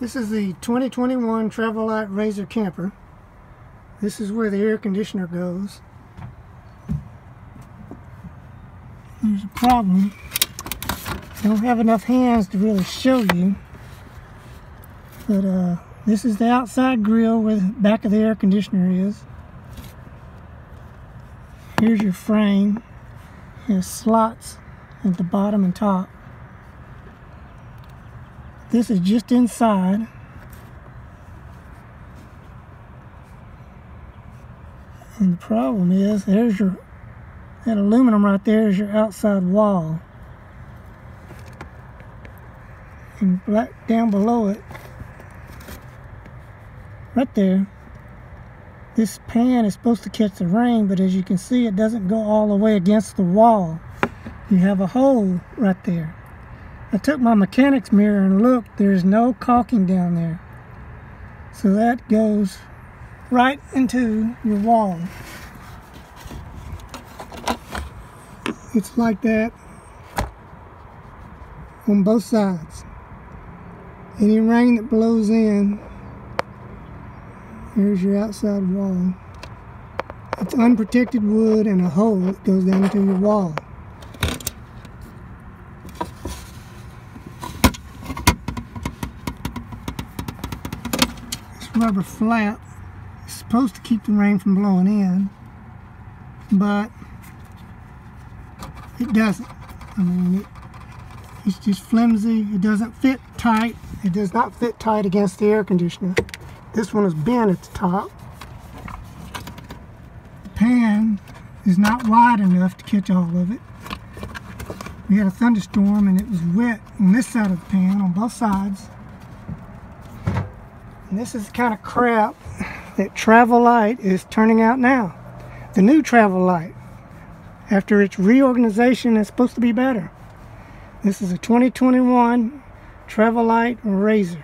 This is the 2021 Travel Lite Rayzr Camper. This is where the air conditioner goes. There's a problem. I don't have enough hands to really show you. But uh, this is the outside grill where the back of the air conditioner is. Here's your frame. There's slots at the bottom and top. This is just inside. And the problem is, there's your, that aluminum right there is your outside wall. And right down below it, right there, this pan is supposed to catch the rain, but as you can see, it doesn't go all the way against the wall. You have a hole right there. I took my mechanic's mirror and looked, there's no caulking down there. So that goes right into your wall. It's like that on both sides. Any rain that blows in, here's your outside wall. It's unprotected wood and a hole that goes down into your wall. Rubber flap is supposed to keep the rain from blowing in, but it doesn't. I mean, it, it's just flimsy. It doesn't fit tight. It does not fit tight against the air conditioner. This one is bent at the top. The pan is not wide enough to catch all of it. We had a thunderstorm and it was wet on this side of the pan on both sides. And this is the kind of crap that Travel Lite is turning out now. The new Travel Lite. After its reorganization, it's supposed to be better. This is a 2021 Travel Lite Rayzr.